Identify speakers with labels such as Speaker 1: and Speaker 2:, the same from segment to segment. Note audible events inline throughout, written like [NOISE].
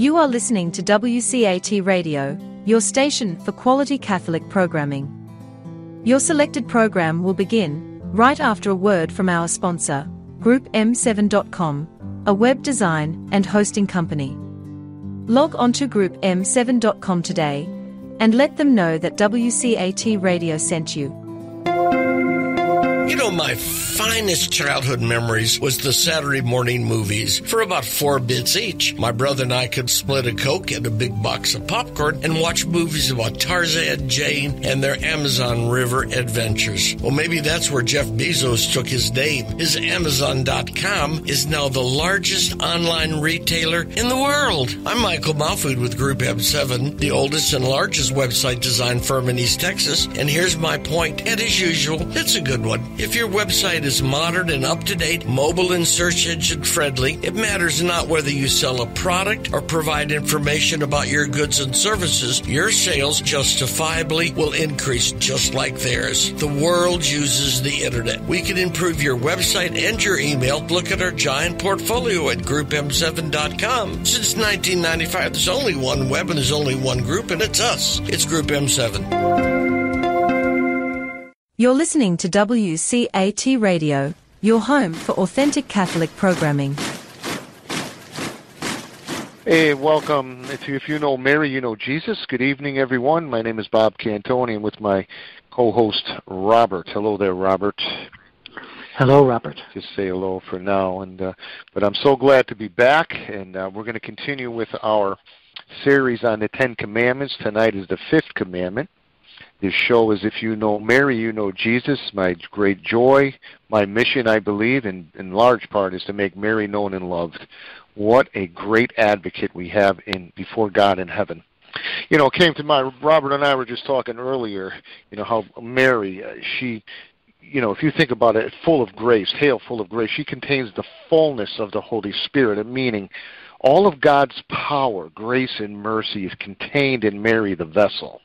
Speaker 1: You are listening to WCAT Radio, your station for quality Catholic programming. Your selected program will begin right after a word from our sponsor, GroupM7.com, a web design and hosting company. Log on to GroupM7.com today and let them know that WCAT Radio sent you.
Speaker 2: You know, my finest childhood memories was the Saturday morning movies for about four bits each. My brother and I could split a Coke and a big box of popcorn and watch movies about Tarzan, Jane, and their Amazon River adventures. Well, maybe that's where Jeff Bezos took his name. His Amazon.com is now the largest online retailer in the world. I'm Michael Mahfood with Group M7, the oldest and largest website design firm in East Texas. And here's my point, and as usual, it's a good one. If your website is modern and up to date, mobile and search engine friendly, it matters not whether you sell a product or provide information about your goods and services, your sales justifiably will increase just like theirs. The world uses the internet. We can improve your website and your email. Look at our giant portfolio at groupm7.com. Since 1995, there's only one web and there's only one group, and it's us. It's Group M7.
Speaker 1: You're listening to WCAT Radio, your home for authentic Catholic programming.
Speaker 3: Hey, welcome. If you, if you know Mary, you know Jesus. Good evening, everyone. My name is Bob Cantoni, and with my co-host Robert. Hello there, Robert.
Speaker 4: Hello, Robert.
Speaker 3: Just say hello for now, and uh, but I'm so glad to be back, and uh, we're going to continue with our series on the Ten Commandments. Tonight is the fifth commandment. This show is If You Know Mary, You Know Jesus. My great joy, my mission, I believe, in, in large part, is to make Mary known and loved. What a great advocate we have in before God in heaven. You know, it came to mind, Robert and I were just talking earlier, you know, how Mary, uh, she, you know, if you think about it, full of grace, hail full of grace, she contains the fullness of the Holy Spirit, meaning all of God's power, grace, and mercy is contained in Mary, the vessel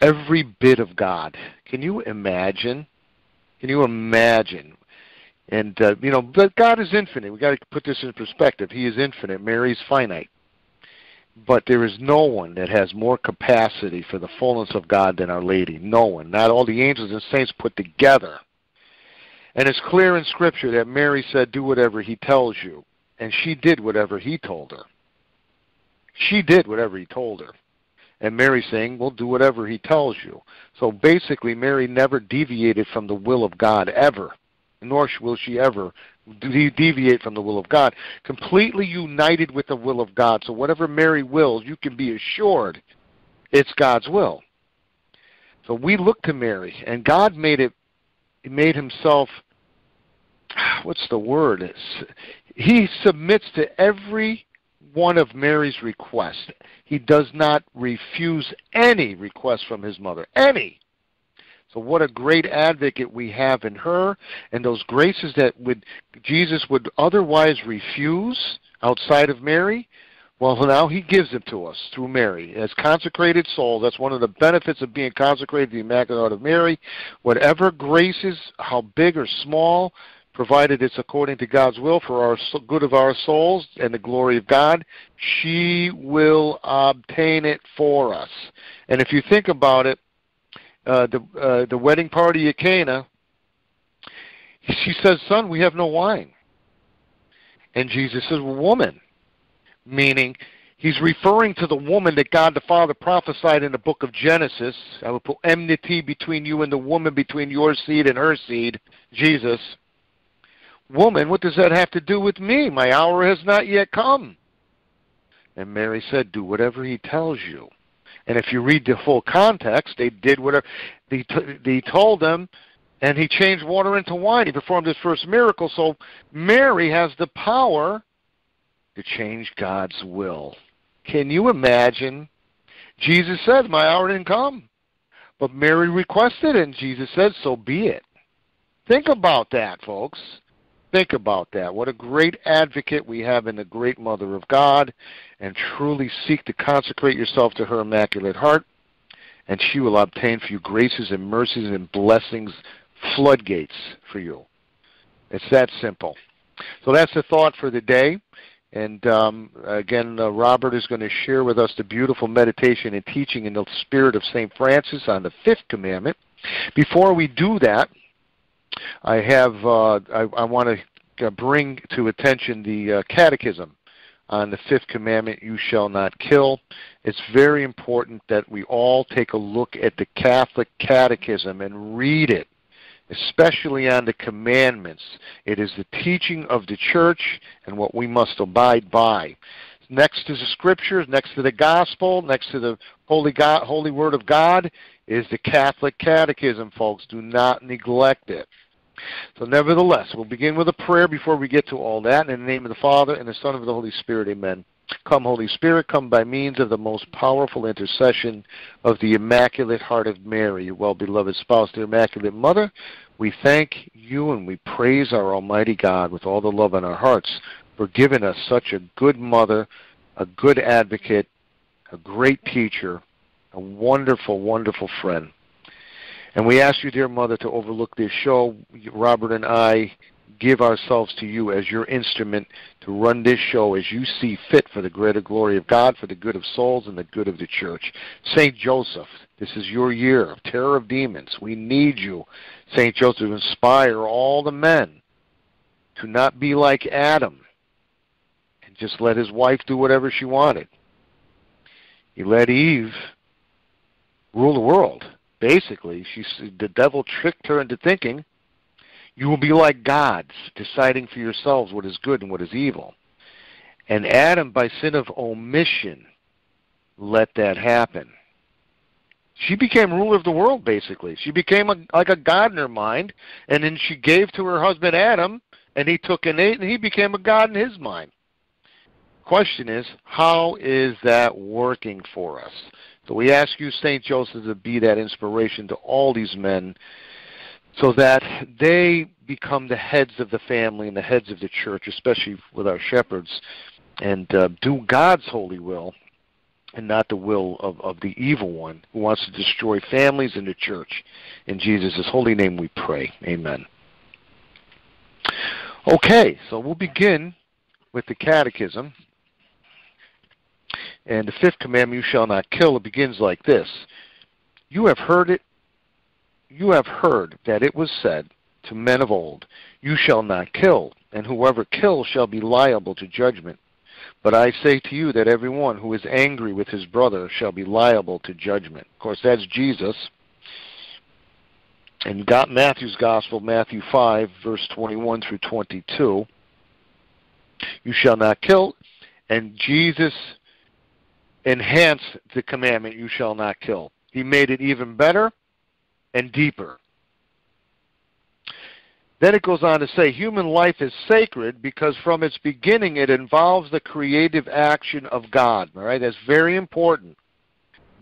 Speaker 3: every bit of God. Can you imagine? Can you imagine? And uh, you know, but God is infinite. We got to put this in perspective. He is infinite. Mary's finite. But there is no one that has more capacity for the fullness of God than Our Lady. No one. Not all the angels and saints put together. And it's clear in Scripture that Mary said, Do whatever he tells you. And she did whatever he told her. She did whatever he told her. And Mary saying, Well, do whatever he tells you. So basically, Mary never deviated from the will of God ever, nor will she ever deviate from the will of God. Completely united with the will of God. So whatever Mary wills, you can be assured it's God's will. So we look to Mary, and God made it, He made Himself, [SIGHS] what's the word? He submits to every one of Mary's requests. He does not refuse any request from his mother. Any. So what a great advocate we have in her and those graces that would Jesus would otherwise refuse outside of Mary. Well, now he gives them to us through Mary. As consecrated souls, that's one of the benefits of being consecrated to the Immaculate Heart of Mary. Whatever graces, how big or small, provided it's according to God's will for our good of our souls and the glory of God, she will obtain it for us. And if you think about it, uh, the uh, the wedding party at Cana, she says, "Son, we have no wine." And Jesus says, "Woman," meaning he's referring to the woman that God the Father prophesied in the book of Genesis. I will put enmity between you and the woman, between your seed and her seed, Jesus. Woman, what does that have to do with me? My hour has not yet come. And Mary said, Do whatever he tells you. And if you read the full context, they did whatever. He, t- told them, and he changed water into wine. He performed his first miracle. So Mary has the power to change God's will. Can you imagine? Jesus said, My hour didn't come. But Mary requested and Jesus said, So be it. Think about that, folks. Think about that. What a great advocate we have in the great Mother of God, and truly seek to consecrate yourself to her Immaculate Heart, and she will obtain for you graces and mercies and blessings, floodgates for you. It's that simple. So that's the thought for the day. And um, again, uh, Robert is going to share with us the beautiful meditation and teaching in the spirit of St. Francis on the fifth commandment. Before we do that, I have uh, I, I want to bring to attention the uh, Catechism on the fifth commandment you shall not kill. It's very important that we all take a look at the Catholic Catechism and read it, especially on the commandments. It is the teaching of the church and what we must abide by. Next to the scriptures, next to the gospel, next to the holy God, holy word of God is the Catholic Catechism, folks. Do not neglect it. So, nevertheless, we'll begin with a prayer before we get to all that. In the name of the Father, and the Son, and of the Holy Spirit, amen. Come, Holy Spirit, come by means of the most powerful intercession of the Immaculate Heart of Mary, your well beloved spouse, the Immaculate Mother. We thank you and we praise our Almighty God with all the love in our hearts for giving us such a good mother, a good advocate, a great teacher, a wonderful, wonderful friend. And we ask you, dear Mother, to overlook this show. Robert and I give ourselves to you as your instrument to run this show as you see fit for the greater glory of God, for the good of souls, and the good of the church. St. Joseph, this is your year of terror of demons. We need you, St. Joseph, to inspire all the men to not be like Adam and just let his wife do whatever she wanted. He let Eve rule the world basically, she the devil tricked her into thinking you will be like gods, deciding for yourselves what is good and what is evil. And Adam, by sin of omission, let that happen. She became ruler of the world, basically. She became a, like a god in her mind, and then she gave to her husband Adam, and he took and ate, and he became a god in his mind. Question is, how is that working for us? So we ask you, St. Joseph, to be that inspiration to all these men so that they become the heads of the family and the heads of the church, especially with our shepherds, and uh, do God's holy will and not the will of, of the evil one who wants to destroy families and the church. In Jesus' holy name we pray. Amen. Okay, so we'll begin with the catechism. And the fifth commandment, you shall not kill, it begins like this. You have heard it, you have heard that it was said to men of old, You shall not kill, and whoever kills shall be liable to judgment. But I say to you that everyone who is angry with his brother shall be liable to judgment. Of course, that's Jesus. And got Matthew's Gospel, Matthew 5, verse 21 through 22. You shall not kill. And Jesus enhanced the commandment, you shall not kill. He made it even better and deeper. Then it goes on to say, human life is sacred because from its beginning it involves the creative action of God. All right, that's very important.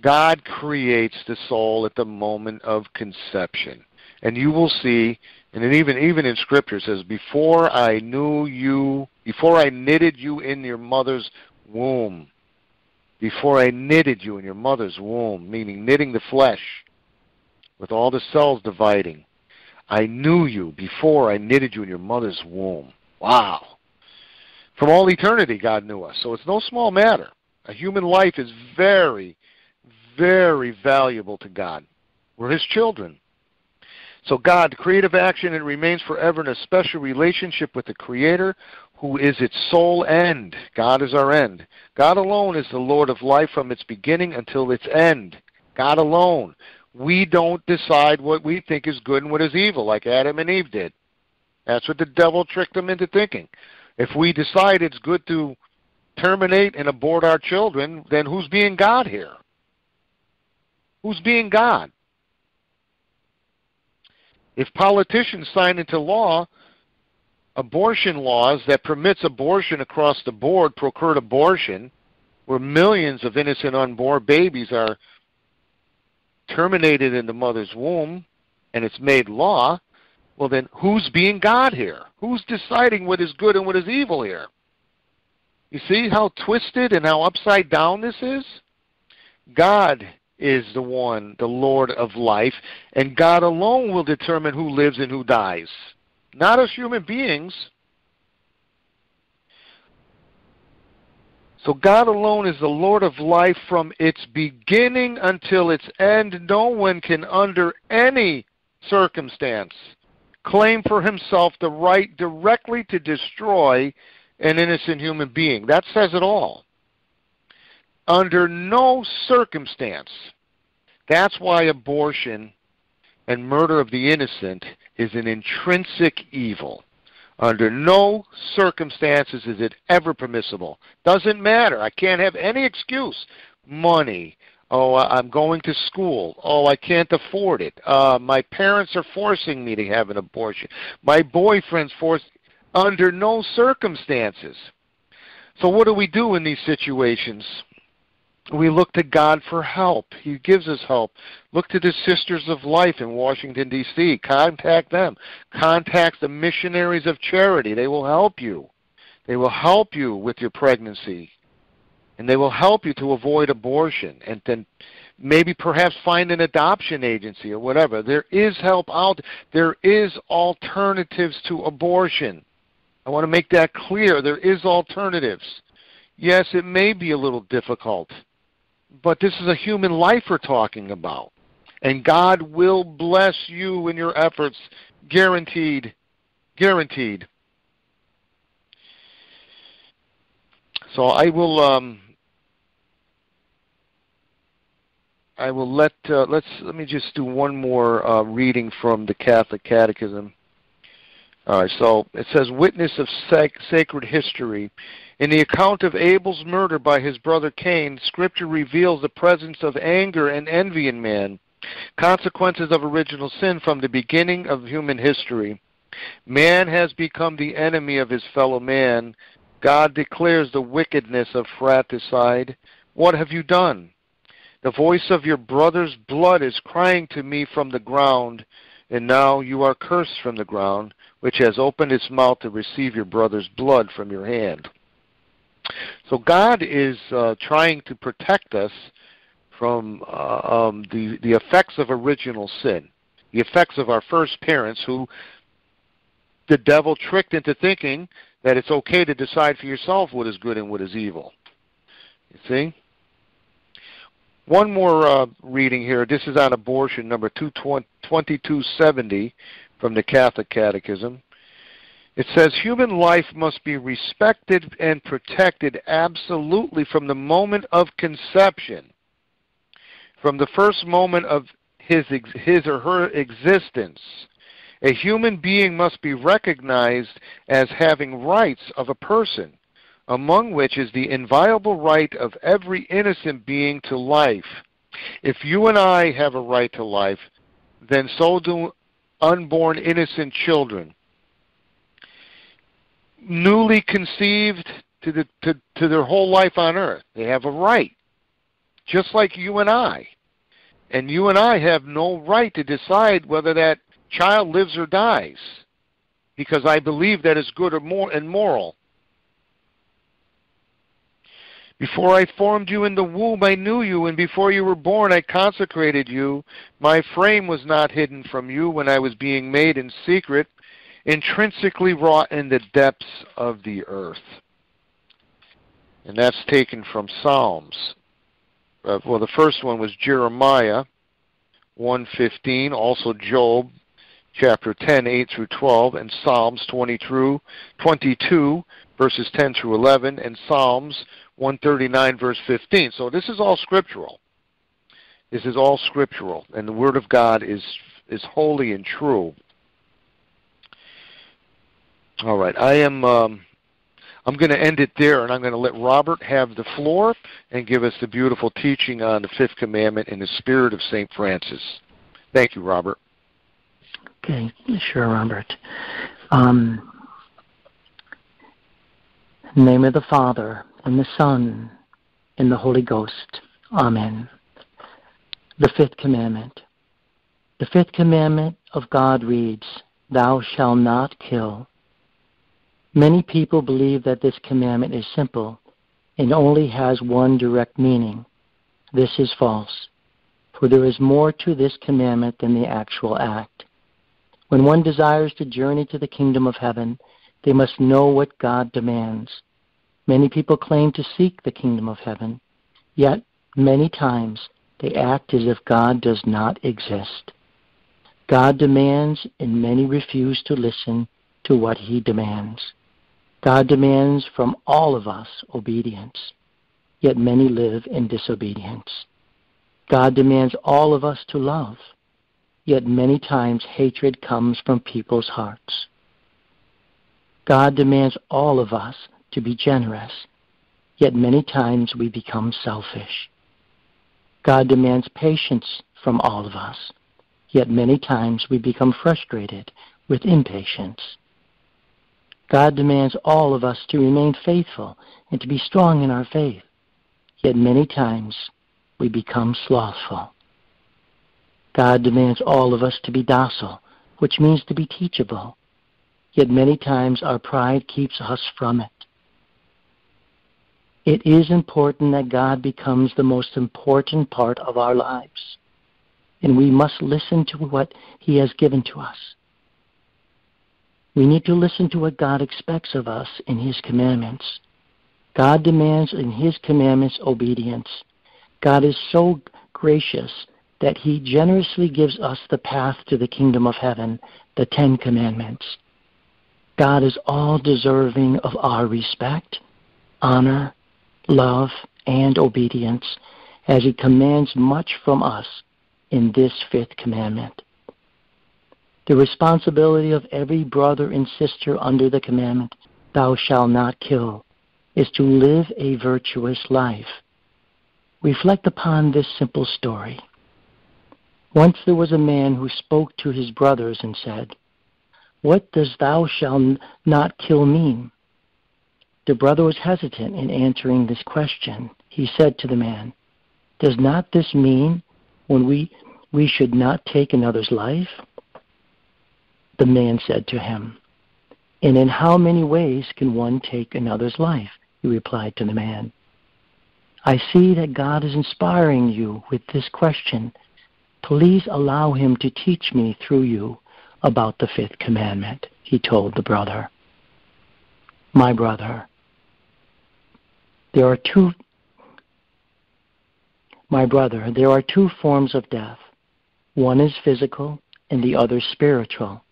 Speaker 3: God creates the soul at the moment of conception. And you will see, and even even in Scripture says, before I knew you, before I knitted you in your mother's womb, before I knitted you in your mother's womb, meaning knitting the flesh with all the cells dividing. I knew you before I knitted you in your mother's womb. Wow. From all eternity, God knew us. So it's no small matter. A human life is very, very valuable to God. We're His children. So God, creative action, it remains forever in a special relationship with the Creator who is its sole end. God is our end. God alone is the Lord of life from its beginning until its end. God alone. We don't decide what we think is good and what is evil, like Adam and Eve did. That's what the devil tricked them into thinking. If we decide it's good to terminate and abort our children, then who's being God here? Who's being God? If politicians sign into law abortion laws that permits abortion across the board, procured abortion, where millions of innocent unborn babies are terminated in the mother's womb and it's made law, well then who's being God here? Who's deciding what is good and what is evil here? You see how twisted and how upside down this is? God is the one, the Lord of life, and God alone will determine who lives and who dies not as human beings. So God alone is the Lord of life from its beginning until its end. No one can, under any circumstance, claim for himself the right directly to destroy an innocent human being. That says it all. Under no circumstance. That's why abortion and murder of the innocent is an intrinsic evil. Under no circumstances is it ever permissible. Doesn't matter. I can't have any excuse. Money. Oh, I'm going to school. Oh, I can't afford it. Uh, my parents are forcing me to have an abortion. My boyfriend's forced. Under no circumstances. So, what do we do in these situations? We look to God for help. He gives us help. Look to the Sisters of Life in Washington, D.C. Contact them. Contact the missionaries of charity. They will help you. They will help you with your pregnancy. And they will help you to avoid abortion and then maybe perhaps find an adoption agency or whatever. There is help out. There is alternatives to abortion. I want to make that clear. There is alternatives. Yes, it may be a little difficult but this is a human life we're talking about. And God will bless you in your efforts, guaranteed. Guaranteed. So I will um, I will let uh, let's let me just do one more uh, reading from the Catholic Catechism. All right, so it says, "Witness of sac- sacred history." In the account of Abel's murder by his brother Cain, Scripture reveals the presence of anger and envy in man, consequences of original sin from the beginning of human history. Man has become the enemy of his fellow man. God declares the wickedness of fratricide. What have you done? The voice of your brother's blood is crying to me from the ground, and now you are cursed from the ground, which has opened its mouth to receive your brother's blood from your hand. So God is uh, trying to protect us from uh, um, the the effects of original sin, the effects of our first parents, who the devil tricked into thinking that it's okay to decide for yourself what is good and what is evil. You see. One more uh, reading here. This is on abortion, number 2270 from the Catholic Catechism. It says human life must be respected and protected absolutely from the moment of conception, from the first moment of his, his or her existence. A human being must be recognized as having rights of a person, among which is the inviolable right of every innocent being to life. If you and I have a right to life, then so do unborn innocent children newly conceived to, the, to, to their whole life on earth. They have a right, just like you and I. And you and I have no right to decide whether that child lives or dies because I believe that is good or more and moral. Before I formed you in the womb, I knew you, and before you were born, I consecrated you. My frame was not hidden from you when I was being made in secret intrinsically wrought in the depths of the earth. And that's taken from Psalms. Uh, well, the first one was Jeremiah 115, also Job chapter 10, 8 through 12, and Psalms 22, 22 verses 10 through 11, and Psalms 139 verse 15. So this is all scriptural. This is all scriptural, and the Word of God is is holy and true. All right, I am. Um, I'm going to end it there, and I'm going to let Robert have the floor and give us the beautiful teaching on the fifth commandment in the spirit of Saint Francis. Thank you, Robert.
Speaker 4: Okay, sure, Robert. Um, name of the Father and the Son and the Holy Ghost. Amen. The fifth commandment. The fifth commandment of God reads, Thou shalt not kill. Many people believe that this commandment is simple and only has one direct meaning. This is false, for there is more to this commandment than the actual act. When one desires to journey to the kingdom of heaven, they must know what God demands. Many people claim to seek the kingdom of heaven, yet many times they act as if God does not exist. God demands, and many refuse to listen to what He demands. God demands from all of us obedience, yet many live in disobedience. God demands all of us to love, yet many times hatred comes from people's hearts. God demands all of us to be generous, yet many times we become selfish. God demands patience from all of us, yet many times we become frustrated with impatience. God demands all of us to remain faithful and to be strong in our faith, yet many times we become slothful. God demands all of us to be docile, which means to be teachable, yet many times our pride keeps us from it. It is important that God becomes the most important part of our lives, and we must listen to what He has given to us. We need to listen to what God expects of us in His commandments. God demands in His commandments obedience. God is so gracious that He generously gives us the path to the kingdom of heaven, the Ten Commandments. God is all deserving of our respect, honor, love, and obedience as He commands much from us in this fifth commandment. The responsibility of every brother and sister under the commandment, Thou shalt not kill, is to live a virtuous life. Reflect upon this simple story. Once there was a man who spoke to his brothers and said, What does thou shalt not kill mean? The brother was hesitant in answering this question. He said to the man, Does not this mean when we, we should not take another's life? The man said to him, And in how many ways can one take another's life? He replied to the man. I see that God is inspiring you with this question. Please allow him to teach me through you about the fifth commandment, he told the brother. My brother, there are two my brother, there are two forms of death. One is physical and the other spiritual.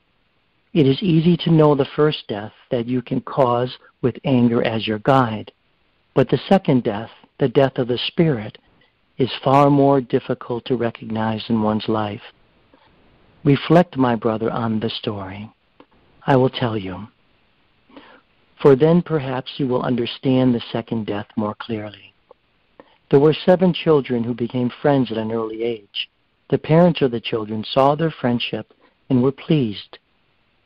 Speaker 4: It is easy to know the first death that you can cause with anger as your guide. But the second death, the death of the spirit, is far more difficult to recognize in one's life. Reflect, my brother, on the story. I will tell you. For then perhaps you will understand the second death more clearly. There were seven children who became friends at an early age. The parents of the children saw their friendship and were pleased.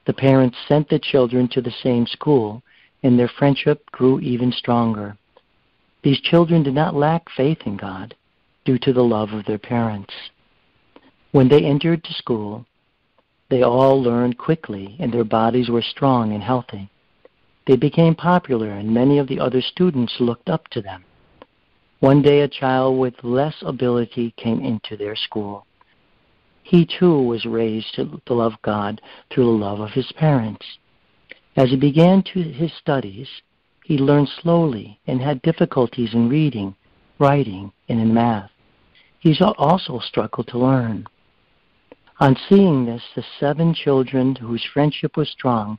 Speaker 4: The parents sent the children to the same school, and their friendship grew even stronger. These children did not lack faith in God due to the love of their parents. When they entered the school, they all learned quickly, and their bodies were strong and healthy. They became popular, and many of the other students looked up to them. One day, a child with less ability came into their school. He too was raised to, love God through the love of his parents. As he began to his studies, he learned slowly and had difficulties in reading, writing, and in math. He also struggled to learn. On seeing this, the seven children whose friendship was strong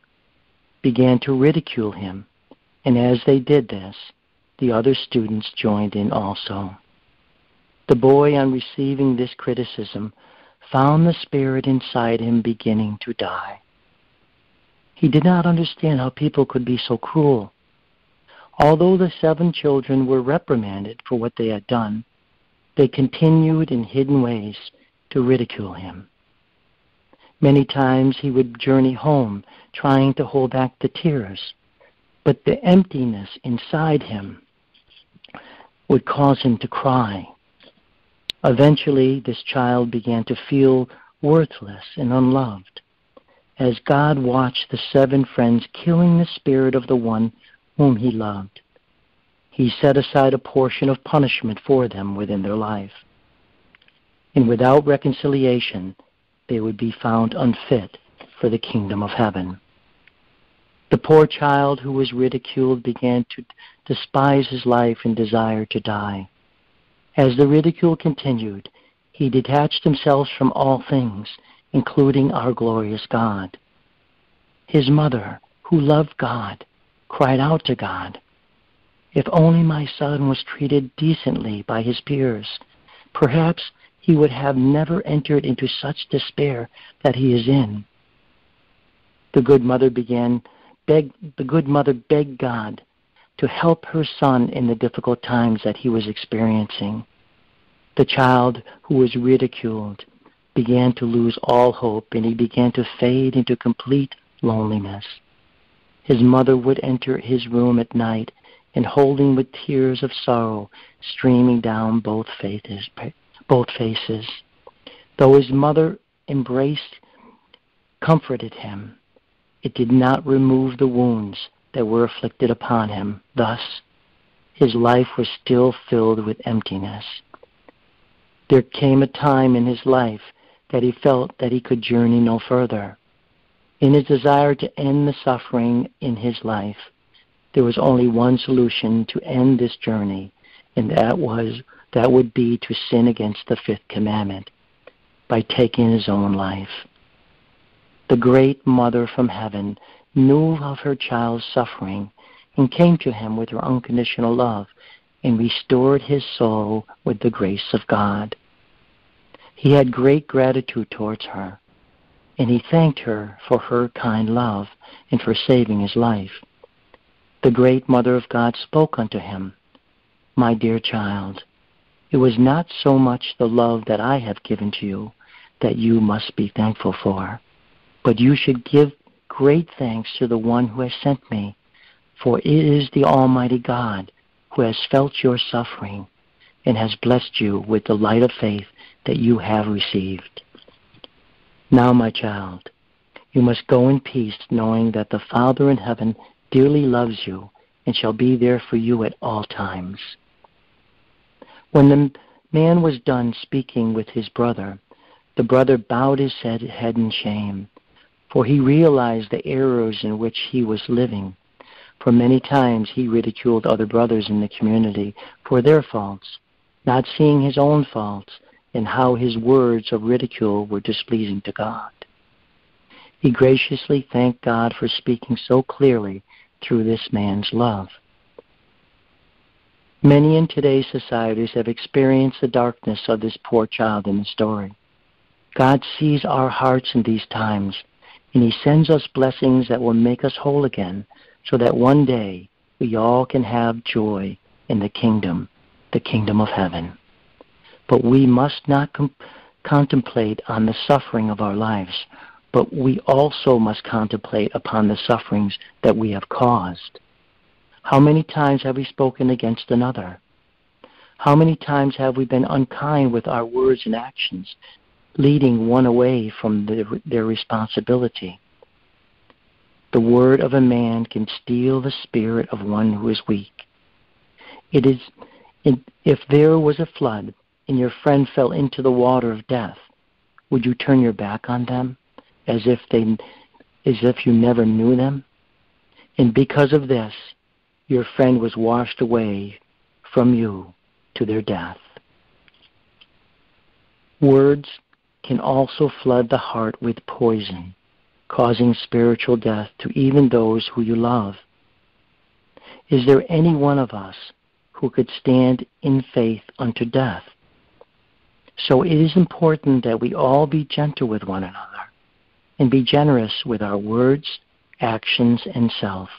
Speaker 4: began to ridicule him, and as they did this, the other students joined in also. The boy, on receiving this criticism, found the spirit inside him beginning to die. He did not understand how people could be so cruel. Although the seven children were reprimanded for what they had done, they continued in hidden ways to ridicule him. Many times he would journey home trying to hold back the tears, but the emptiness inside him would cause him to cry Eventually, this child began to feel worthless and unloved as God watched the seven friends killing the spirit of the one whom he loved. He set aside a portion of punishment for them within their life. And without reconciliation, they would be found unfit for the kingdom of heaven. The poor child who was ridiculed began to despise his life and desire to die. As the ridicule continued, he detached himself from all things, including our glorious God. His mother, who loved God, cried out to God, If only my son was treated decently by his peers, perhaps he would have never entered into such despair that he is in. The good mother began beg the good mother begged God to help her son in the difficult times that he was experiencing. The child who was ridiculed began to lose all hope and he began to fade into complete loneliness. His mother would enter his room at night and holding with tears of sorrow streaming down both faces, both faces. Though his mother embraced, comforted him, it did not remove the wounds that were afflicted upon him. Thus, his life was still filled with emptiness. There came a time in his life that he felt that he could journey no further. In his desire to end the suffering in his life, there was only one solution to end this journey, and that was that would be to sin against the fifth commandment by taking his own life. The great mother from heaven knew of her child's suffering and came to him with her unconditional love and restored his soul with the grace of God. He had great gratitude towards her, and he thanked her for her kind love and for saving his life. The great Mother of God spoke unto him, My dear child, it was not so much the love that I have given to you that you must be thankful for, but you should give great thanks to the one who has sent me, for it is the Almighty God who has felt your suffering and has blessed you with the light of faith that you have received. Now, my child, you must go in peace, knowing that the Father in heaven dearly loves you and shall be there for you at all times. When the man was done speaking with his brother, the brother bowed his head, in shame for he realized the errors in which he was living. For many times he ridiculed other brothers in the community for their faults, not seeing his own faults and how his words of ridicule were displeasing to God. He graciously thanked God for speaking so clearly through this man's love. Many in today's societies have experienced the darkness of this poor child in the story. God sees our hearts in these times and He sends us blessings that will make us whole again so that one day we all can have joy in the kingdom, the kingdom of heaven. But we must not com- contemplate on the suffering of our lives, but we also must contemplate upon the sufferings that we have caused. How many times have we spoken against another? How many times have we been unkind with our words and actions leading one away from the, their responsibility. The word of a man can steal the spirit of one who is weak. It is if there was a flood and your friend fell into the water of death, would you turn your back on them as if they as if you never knew them? And because of this, your friend was washed away from you to their death. Words can also flood the heart with poison, causing spiritual death to even those who you love. Is there any one of us who could stand in faith unto death? So it is important that we all be gentle with one another and be generous with our words, actions, and self.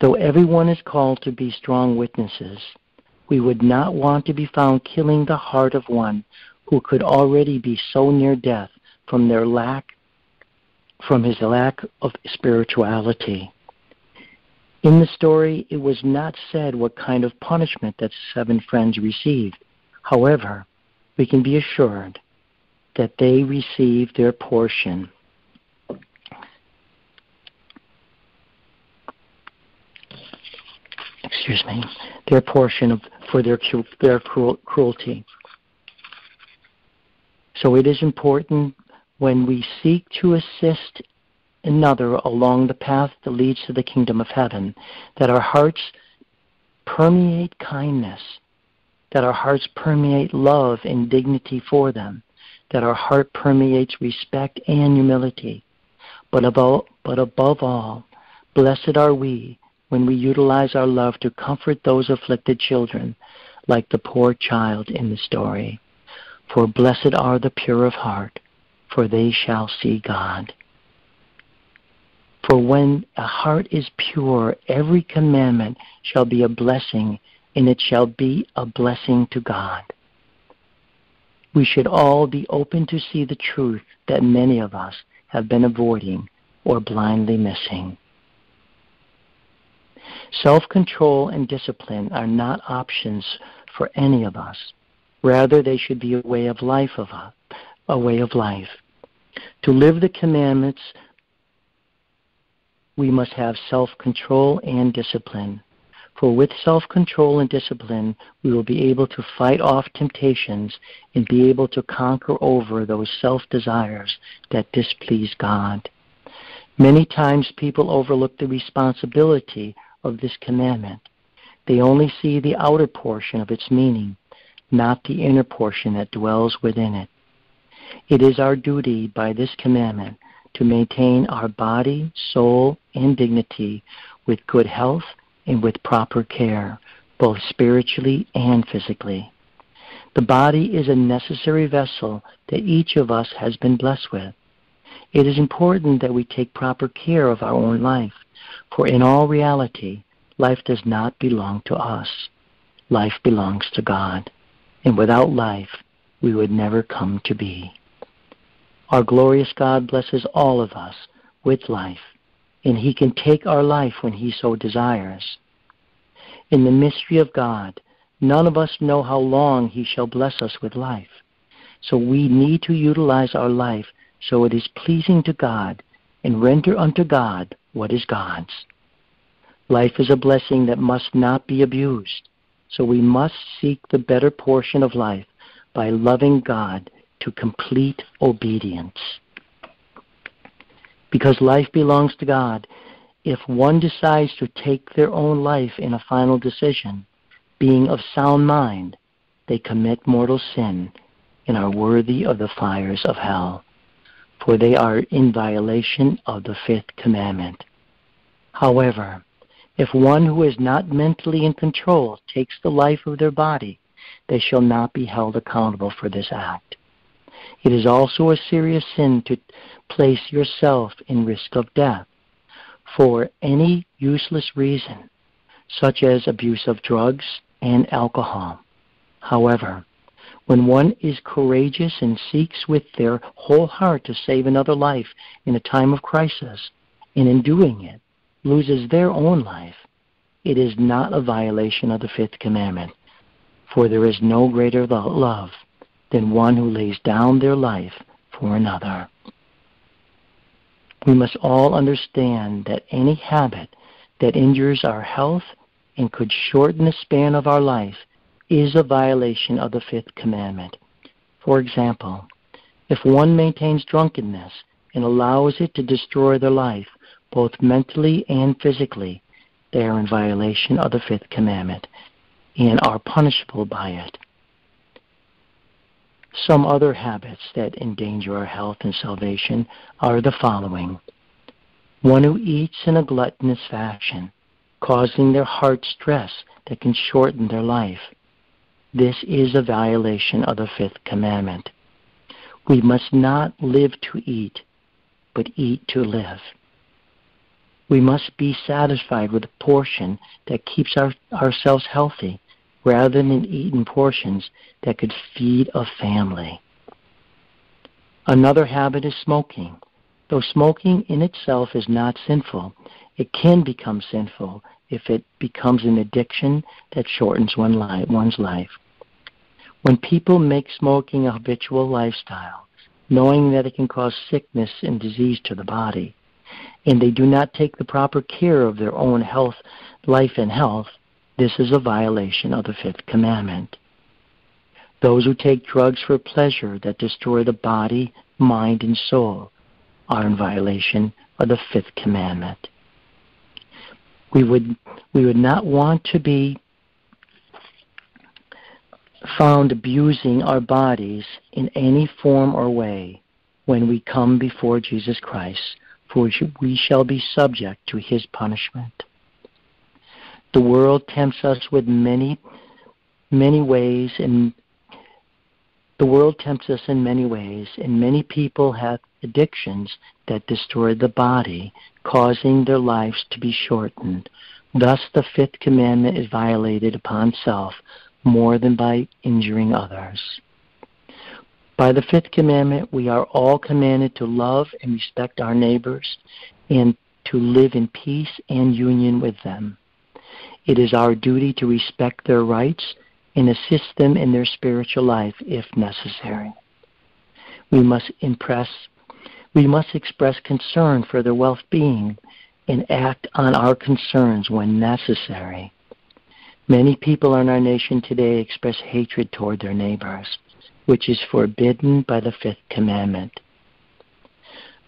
Speaker 4: Though everyone is called to be strong witnesses, we would not want to be found killing the heart of one who could already be so near death from their lack from his lack of spirituality. In the story, it was not said what kind of punishment that seven friends received. However, we can be assured that they receive their portion. Excuse me, their portion of, for their, their cruelty. So it is important when we seek to assist another along the path that leads to the kingdom of heaven, that our hearts permeate kindness, that our hearts permeate love and dignity for them, that our heart permeates respect and humility. But above, but above all, blessed are we when we utilize our love to comfort those afflicted children, like the poor child in the story. For blessed are the pure of heart, for they shall see God. For when a heart is pure, every commandment shall be a blessing, and it shall be a blessing to God. We should all be open to see the truth that many of us have been avoiding or blindly missing. Self control and discipline are not options for any of us. Rather, they should be a way of life of a, a way of life. To live the commandments we must have self control and discipline. For with self control and discipline, we will be able to fight off temptations and be able to conquer over those self desires that displease God. Many times people overlook the responsibility of this commandment. They only see the outer portion of its meaning, not the inner portion that dwells within it. It is our duty by this commandment to maintain our body, soul, and dignity with good health and with proper care, both spiritually and physically. The body is a necessary vessel that each of us has been blessed with. It is important that we take proper care of our own life, for in all reality, life does not belong to us. Life belongs to God, and without life, we would never come to be. Our glorious God blesses all of us with life, and He can take our life when He so desires. In the mystery of God, none of us know how long He shall bless us with life. So we need to utilize our life so it is pleasing to God and render unto God what is God's. Life is a blessing that must not be abused, so we must seek the better portion of life by loving God to complete obedience. Because life belongs to God, if one decides to take their own life in a final decision, being of sound mind, they commit mortal sin and are worthy of the fires of hell, for they are in violation of the fifth commandment. However, if one who is not mentally in control takes the life of their body, they shall not be held accountable for this act. It is also a serious sin to place yourself in risk of death for any useless reason, such as abuse of drugs and alcohol. However, when one is courageous and seeks with their whole heart to save another life in a time of crisis, and in doing it loses their own life, it is not a violation of the fifth commandment. For there is no greater love than one who lays down their life for another. We must all understand that any habit that injures our health and could shorten the span of our life is a violation of the fifth commandment. For example, if one maintains drunkenness and allows it to destroy their life, both mentally and physically, they are in violation of the fifth commandment and are punishable by it. Some other habits that endanger our health and salvation are the following one who eats in a gluttonous fashion, causing their heart stress that can shorten their life. This is a violation of the fifth commandment. We must not live to eat, but eat to live. We must be satisfied with a portion that keeps our, ourselves healthy rather than eating portions that could feed a family. Another habit is smoking. Though smoking in itself is not sinful, it can become sinful if it becomes an addiction that shortens one one's life. When people make smoking a habitual lifestyle, knowing that it can cause sickness and disease to the body, and they do not take the proper care of their own health, life and health, this is a violation of the fifth commandment. Those who take drugs for pleasure that destroy the body, mind, and soul are in violation of the fifth commandment. We would, we would not want to be found abusing our bodies in any form or way when we come before Jesus Christ, for we shall be subject to his punishment. The world tempts us with many, many ways, and the world tempts us in many ways, and many people have addictions that destroy the body, causing their lives to be shortened. Thus, the fifth commandment is violated upon self more than by injuring others. By the fifth commandment, we are all commanded to love and respect our neighbors and to live in peace and union with them. It is our duty to respect their rights and assist them in their spiritual life if necessary. We must impress we must express concern for their well-being and act on our concerns when necessary. Many people in our nation today express hatred toward their neighbors, which is forbidden by the fifth commandment.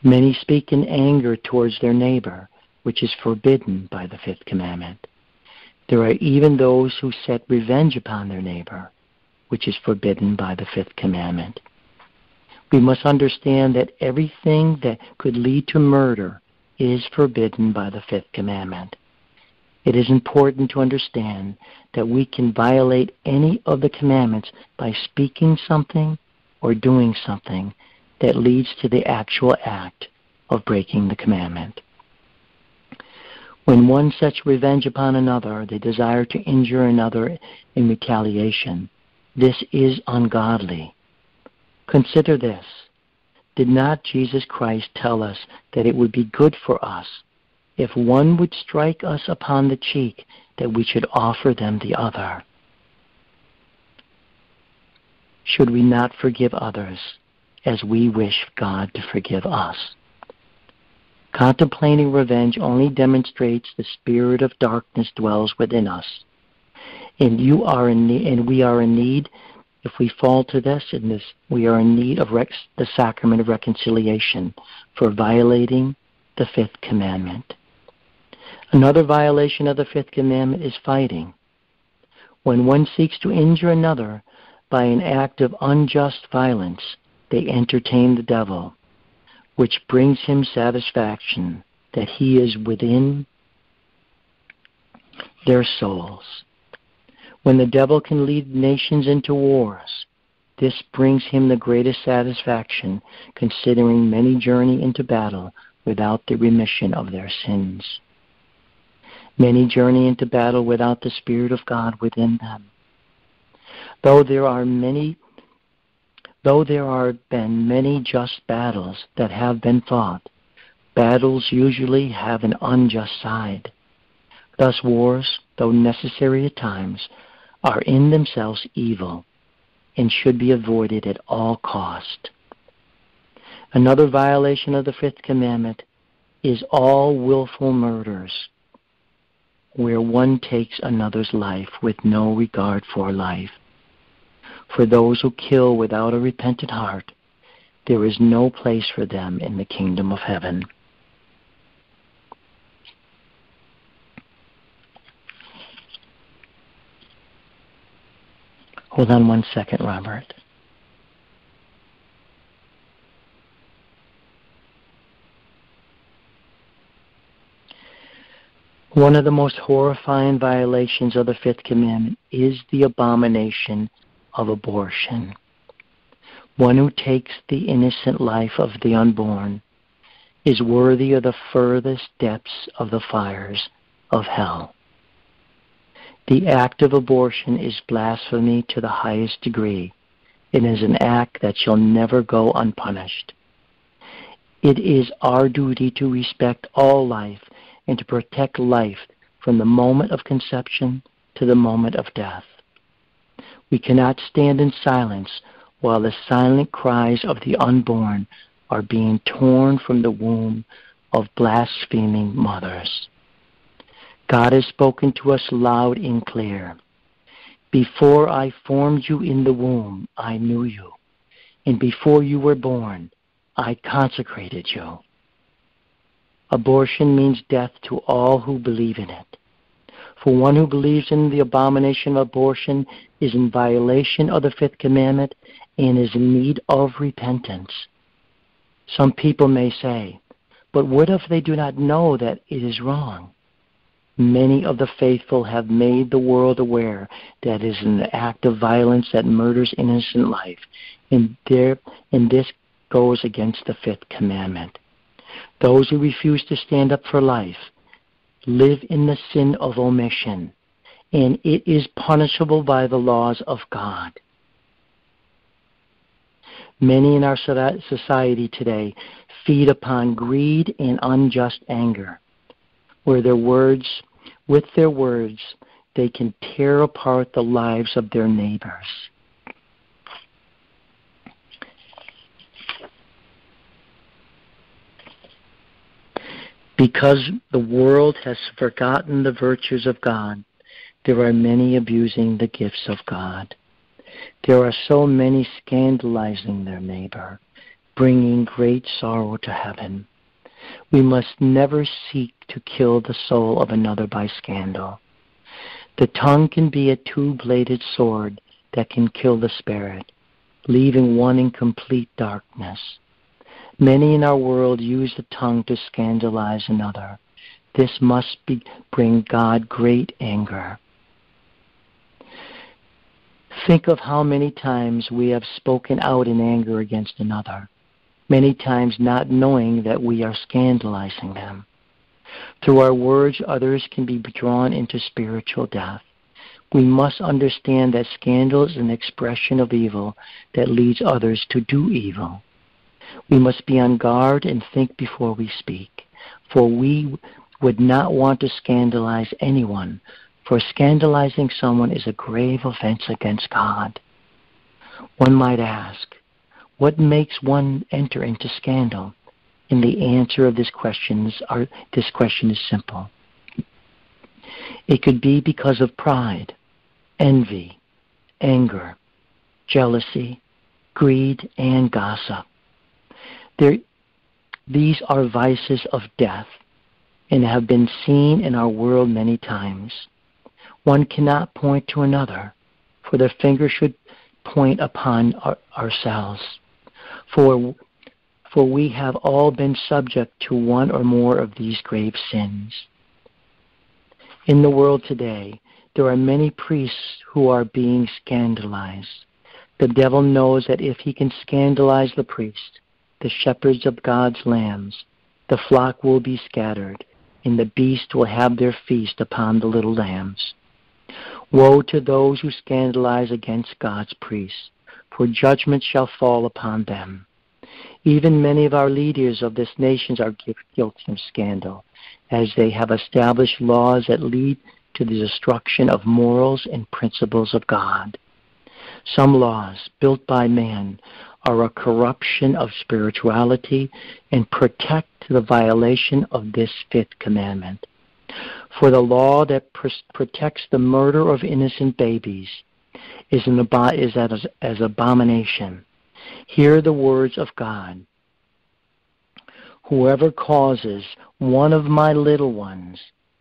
Speaker 4: Many speak in anger towards their neighbor, which is forbidden by the fifth commandment. There are even those who set revenge upon their neighbor, which is forbidden by the fifth commandment. We must understand that everything that could lead to murder is forbidden by the fifth commandment. It is important to understand that we can violate any of the commandments by speaking something or doing something that leads to the actual act of breaking the commandment. When one sets revenge upon another, they desire to injure another in retaliation. This is ungodly. Consider this. Did not Jesus Christ tell us that it would be good for us if one would strike us upon the cheek, that we should offer them the other. Should we not forgive others as we wish God to forgive us? Contemplating revenge only demonstrates the spirit of darkness dwells within us. And you are in need, and we are in need if we fall to this in this we are in need of the sacrament of reconciliation for violating the fifth commandment. Another violation of the fifth commandment is fighting. When one seeks to injure another by an act of unjust violence, they entertain the devil, which brings him satisfaction that he is within their souls. When the devil can lead nations into wars, this brings him the greatest satisfaction, considering many journey into battle without the remission of their sins. Many journey into battle without the Spirit of God within them. Though there are many though there are been many just battles that have been fought, battles usually have an unjust side. Thus wars, though necessary at times, are in themselves evil and should be avoided at all cost. Another violation of the fifth commandment is all willful murders where one takes another's life with no regard for life. For those who kill without a repentant heart, there is no place for them in the kingdom of heaven. Hold on one second, Robert. One of the most horrifying violations of the fifth commandment is the abomination of abortion. One who takes the innocent life of the unborn is worthy of the furthest depths of the fires of hell. The act of abortion is blasphemy to the highest degree. It is an act that shall never go unpunished. It is our duty to respect all life and to protect life from the moment of conception to the moment of death. We cannot stand in silence while the silent cries of the unborn are being torn from the womb of blaspheming mothers. God has spoken to us loud and clear. Before I formed you in the womb, I knew you. And before you were born, I consecrated you. Abortion means death to all who believe in it. For one who believes in the abomination of abortion is in violation of the fifth commandment and is in need of repentance. Some people may say, but what if they do not know that it is wrong? Many of the faithful have made the world aware that it is an act of violence that murders innocent life, and, there, and this goes against the fifth commandment. Those who refuse to stand up for life live in the sin of omission, and it is punishable by the laws of God. Many in our society today feed upon greed and unjust anger, where their words, with their words, they can tear apart the lives of their neighbors. Because the world has forgotten the virtues of God, there are many abusing the gifts of God. There are so many scandalizing their neighbor, bringing great sorrow to heaven. We must never seek to kill the soul of another by scandal. The tongue can be a two bladed sword that can kill the spirit, leaving one in complete darkness. Many in our world use the tongue to scandalize another. This must be, bring God great anger. Think of how many times we have spoken out in anger against another, many times not knowing that we are scandalizing them. Through our words, others can be drawn into spiritual death. We must understand that scandal is an expression of evil that leads others to do evil. We must be on guard and think before we speak, for we would not want to scandalize anyone, for scandalizing someone is a grave offense against God. One might ask, what makes one enter into scandal? And the answer of this question is, are, this question is simple. It could be because of pride, envy, anger, jealousy, greed, and gossip. There, these are vices of death and have been seen in our world many times. One cannot point to another, for the finger should point upon our, ourselves. For, for we have all been subject to one or more of these grave sins. In the world today, there are many priests who are being scandalized. The devil knows that if he can scandalize the priest, the shepherds of God's lambs. The flock will be scattered, and the beast will have their feast upon the little lambs. Woe to those who scandalize against God's priests, for judgment shall fall upon them. Even many of our leaders of this nation are guilty of scandal, as they have established laws that lead to the destruction of morals and principles of God. Some laws, built by man, are a corruption of spirituality and protect the violation of this fifth commandment. For the law that pr- protects the murder of innocent babies is, an ab- is as, as abomination. Hear the words of God. Whoever causes one of my little ones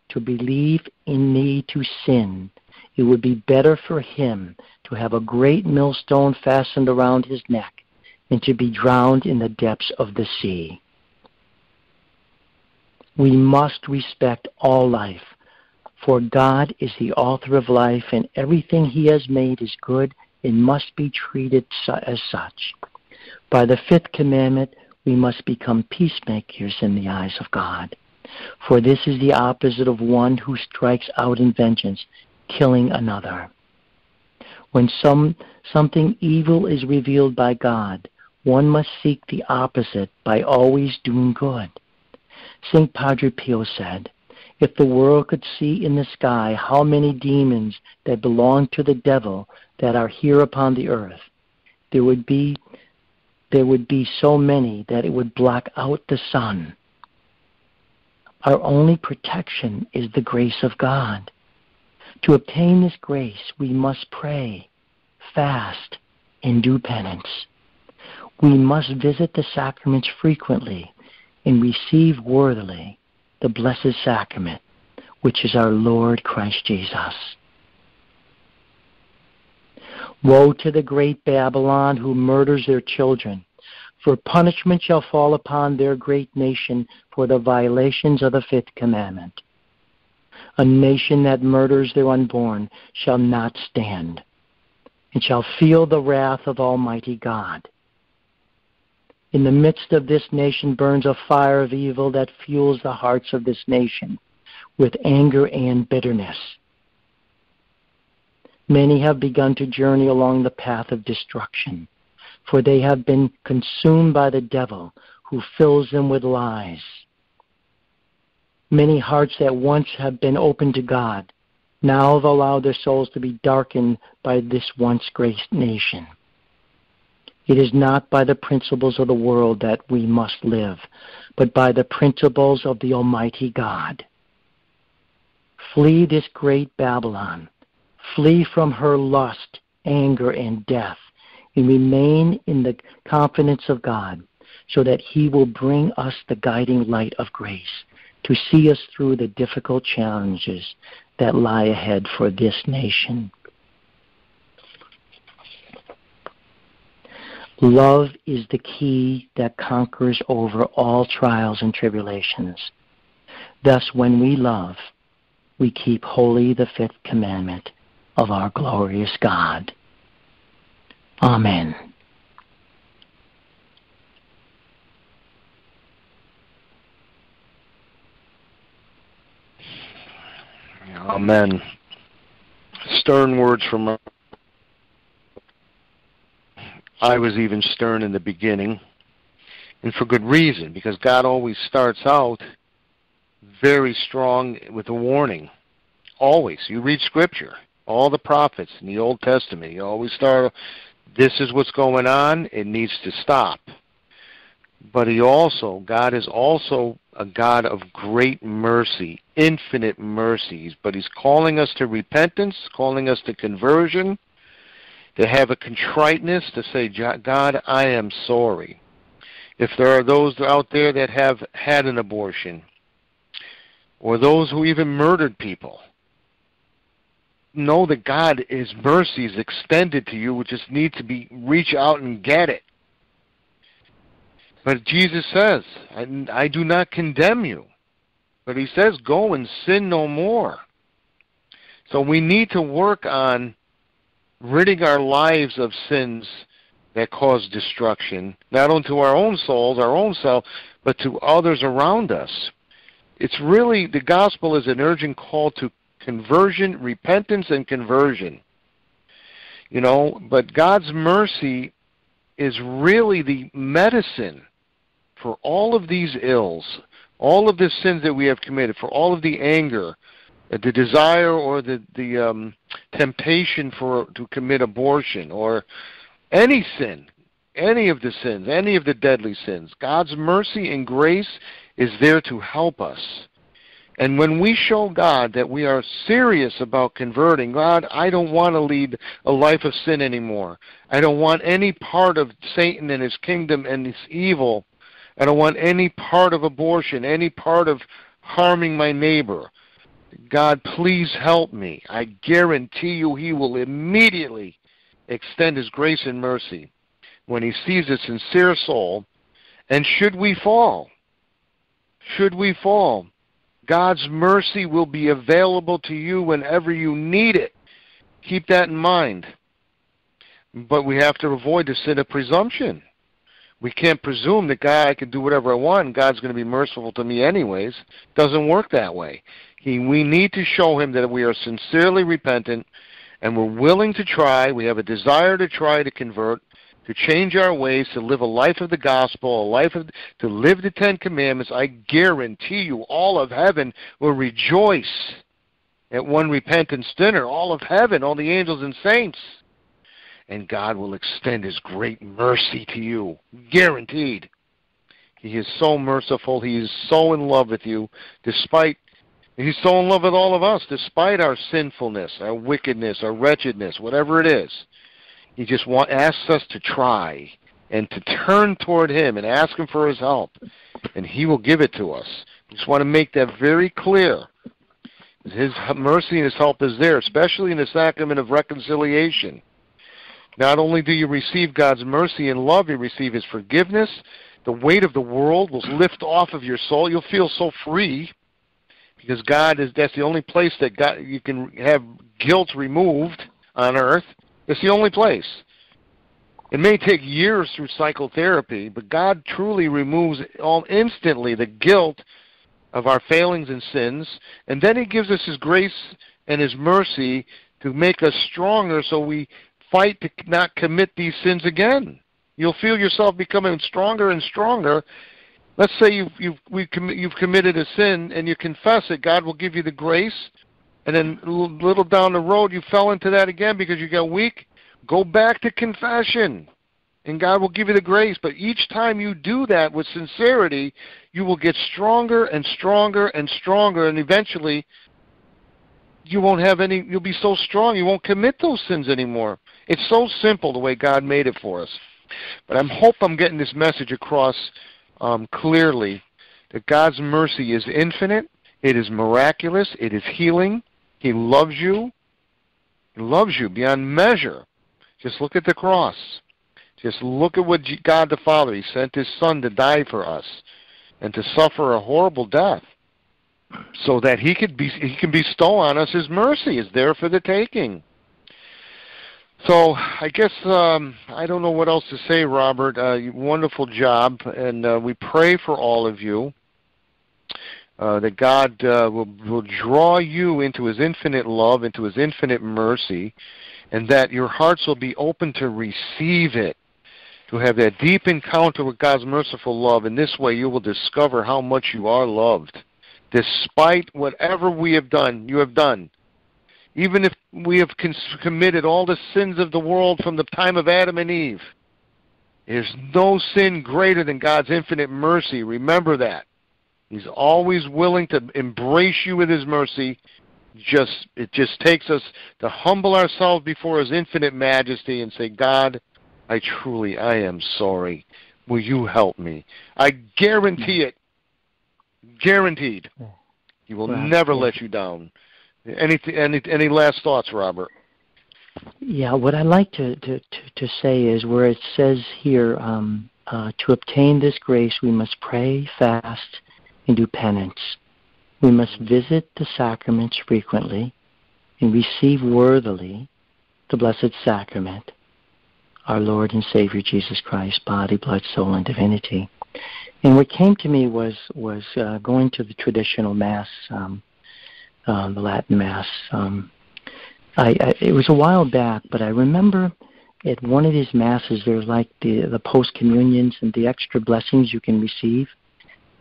Speaker 4: to believe in me to sin, it would be better for him to have a great millstone fastened around his neck and to be drowned in the depths of the sea. We must respect all life, for God is the author of life, and everything He has made is good and must be treated as such. By the fifth commandment, we must become peacemakers in the eyes of God. For this is the opposite of one who strikes out in vengeance, killing another. When some, something evil is revealed by God, one must seek the opposite by always doing good. St. Padre Pio said, If the world could see in the sky how many demons that belong to the devil that are here upon the earth, there would be there would be so many that it would block out the sun. Our only protection is the grace of God. To obtain this grace, we must pray, fast, and do penance. We must visit the sacraments frequently and receive worthily the blessed sacrament, which is our Lord Christ Jesus. Woe to the great Babylon who murders their children, for punishment shall fall upon their great nation for the violations of the fifth commandment. A nation that murders their unborn shall not stand, and shall feel the wrath of Almighty God. In the midst of this nation burns a fire of evil that fuels the hearts of this nation with anger and bitterness. Many have begun to journey along the path of destruction, for they have been consumed by the devil who fills them with lies. Many hearts that once have been open to God now have allowed their souls to be darkened by this once great nation. It is not by the principles of the world that we must live, but by the principles of the Almighty God. Flee this great Babylon. Flee from her lust, anger, and death, and remain in the confidence of God, so that He will bring us the guiding light of grace to see us through the difficult challenges that lie ahead for this nation. Love is the key that conquers over all trials and tribulations. Thus, when we love, we keep holy the fifth commandment of our glorious God. Amen.
Speaker 3: Amen. Stern words from I was even stern in the beginning, and for good reason, because God always starts out very strong with a warning. Always. You read Scripture, all the prophets in the Old Testament, you always start, this is what's going on, it needs to stop. But He also, God is also a God of great mercy, infinite mercies, but He's calling us to repentance, calling us to conversion to have a contriteness to say, God, I am sorry. If there are those out there that have had an abortion, or those who even murdered people, know that God, His mercy is extended to you. We just need to be reach out and get it. But Jesus says, I, I do not condemn you. But He says, go and sin no more. So we need to work on ridding our lives of sins that cause destruction, not only to our own souls, our own self, but to others around us. It's really, the gospel is an urgent call to conversion, repentance, and conversion. You know, but God's mercy is really the medicine for all of these ills, all of the sins that we have committed, for all of the anger, the desire or the the um, temptation for to commit abortion or any sin, any of the sins, any of the deadly sins. God's mercy and grace is there to help us. And when we show God that we are serious about converting, God, I don't want to lead a life of sin anymore. I don't want any part of Satan and his kingdom and his evil. I don't want any part of abortion, any part of harming my neighbor. God, please help me. I guarantee you he will immediately extend his grace and mercy when he sees a sincere soul. And should we fall, should we fall, God's mercy will be available to you whenever you need it. Keep that in mind. But we have to avoid the sin of presumption. We can't presume that God I can do whatever I want and God's going to be merciful to me anyways. Doesn't work that way. He, we need to show him that we are sincerely repentant and we're willing to try. We have a desire to try to convert, to change our ways, to live a life of the gospel, a life of to live the Ten Commandments. I guarantee you, all of heaven will rejoice at one repentance dinner. All of heaven, all the angels and saints. And God will extend His great mercy to you, guaranteed. He is so merciful. He is so in love with you, despite He's so in love with all of us, despite our sinfulness, our wickedness, our wretchedness, whatever it is. He just want, asks us to try and to turn toward Him and ask Him for His help, and He will give it to us. I Just want to make that very clear. His mercy and His help is there, especially in the sacrament of reconciliation. Not only do you receive God's mercy and love, you receive His forgiveness. The weight of the world will lift off of your soul. You'll feel so free because God is that's the only place that God you can have guilt removed on earth. It's the only place. It may take years through psychotherapy, but God truly removes all instantly the guilt of our failings and sins, and then He gives us His grace and His mercy to make us stronger so we fight to not commit these sins again. You'll feel yourself becoming stronger and stronger. Let's say you've you've we you've committed a sin and you confess it. God will give you the grace, and then a little down the road you fell into that again because you got weak. Go back to confession, and God will give you the grace. But each time you do that with sincerity, you will get stronger and stronger and stronger, and eventually you won't have any. You'll be so strong you won't commit those sins anymore. It's so simple the way God made it for us. But I hope I'm getting this message across um, clearly that God's mercy is infinite, it is miraculous, it is healing. He loves you. He loves you beyond measure. Just look at the cross. Just look at what God the Father, He sent His Son to die for us and to suffer a horrible death so that He could be He can bestow on us His mercy is there for the taking. So I guess um, I don't know what else to say, Robert. Uh, wonderful job, and uh, we pray for all of you uh, that God uh, will will draw you into His infinite love, into His infinite mercy, and that your hearts will be open to receive it, to have that deep encounter with God's merciful love. In this way, you will discover how much you are loved, despite whatever we have done. You have done even if we have committed all the sins of the world from the time of Adam and Eve. There's no sin greater than God's infinite mercy. Remember that. He's always willing to embrace you with his mercy. Just it just takes us to humble ourselves before his infinite majesty and say, God, I truly I am sorry. Will you help me? I guarantee it. Guaranteed. He will never let you down. Any any any last thoughts, Robert?
Speaker 4: Yeah, what I like to to to, to say is where it says here um, uh, to obtain this grace, we must pray, fast, and do penance. We must visit the sacraments frequently and receive worthily the blessed sacrament, our Lord and Savior Jesus Christ, body, blood, soul, and divinity. And what came to me was was uh, going to the traditional mass. Um, um, the Latin Mass. Um, I, I, it was a while back, but I remember at one of these masses there's like the the post communions and the extra blessings you can receive.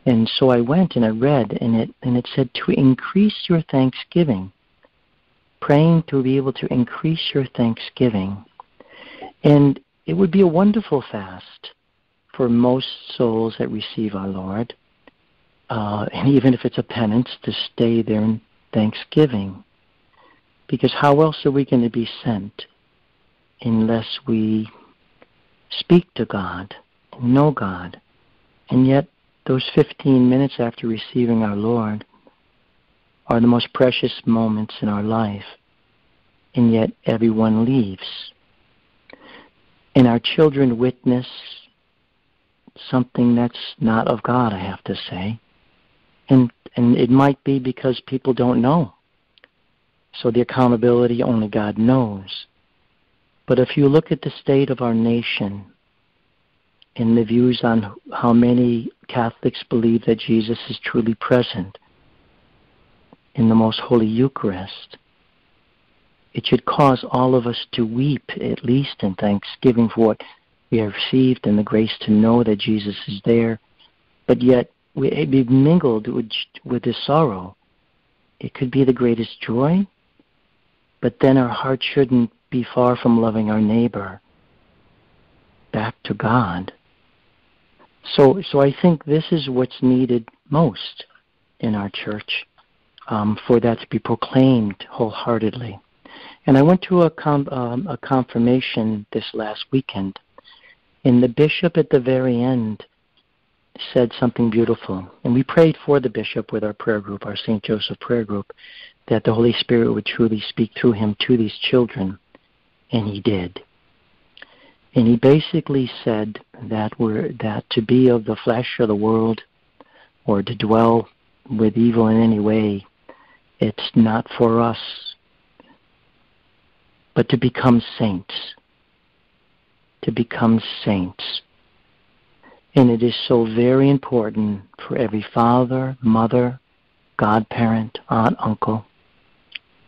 Speaker 4: And so I went and I read, and it and it said to increase your thanksgiving, praying to be able to increase your thanksgiving, and it would be a wonderful fast for most souls that receive our Lord. Uh, and even if it's a penance, to stay there and thanksgiving. Because how else are we going to be sent unless we speak to God, know God? And yet, those 15 minutes after receiving our Lord are the most precious moments in our life. And yet, everyone leaves. And our children witness something that's not of God, I have to say. And and it might be because people don't know. So the accountability only God knows. But if you look at the state of our nation and the views on how many Catholics believe that Jesus is truly present in the most holy Eucharist, it should cause all of us to weep, at least in thanksgiving for what we have received and the grace to know that Jesus is there. But yet, we be mingled with, with his sorrow. It could be the greatest joy, but then our heart shouldn't be far from loving our neighbor back to God. So, so I think this is what's needed most in our church um, for that to be proclaimed wholeheartedly. And I went to a, com- um, a confirmation this last weekend, and the bishop at the very end said something beautiful. And we prayed for the bishop with our prayer group, our St. Joseph prayer group, that the Holy Spirit would truly speak through him to these children. And he did. And he basically said that we're that to be of the flesh of the world or to dwell with evil in any way, it's not for us, but to become saints. To become saints. And it is so very important for every father, mother, godparent, aunt, uncle,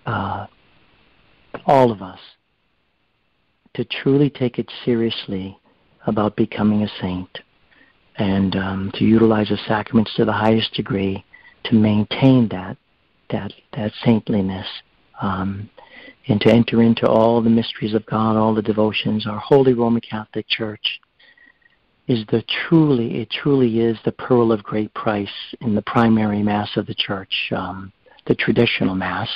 Speaker 4: uh, all of us, to truly take it seriously about becoming a saint and um, to utilize the sacraments to the highest degree to maintain that that that saintliness um, and to enter into all the mysteries of God, all the devotions. Our Holy Roman Catholic Church is the truly, it truly is the pearl of great price in the primary mass of the church, um, the traditional mass.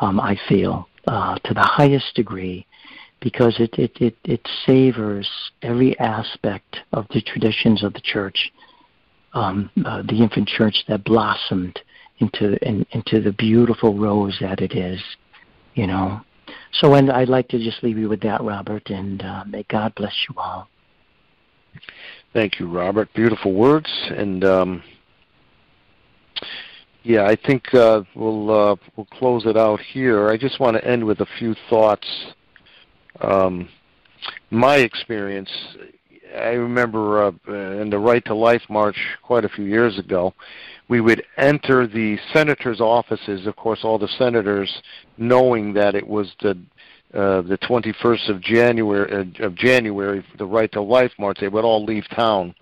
Speaker 4: Um, I feel uh, to the highest degree because it, it, it, it savors every aspect of the traditions of the church, um, uh, the infant church that blossomed into in, into the beautiful rose that it is, you know. So, and I'd like to just leave you with that, Robert, and uh, may God bless you all.
Speaker 3: Thank you, Robert. Beautiful words, and um, yeah, I think uh, we'll uh, we'll close it out here. I just want to end with a few thoughts. Um, my experience, I remember uh, in the Right to Life March quite a few years ago, we would enter the senators' offices. Of course, all the senators, knowing that it was the uh, the 21st of January uh, of January, the Right to Life March, they would all leave town.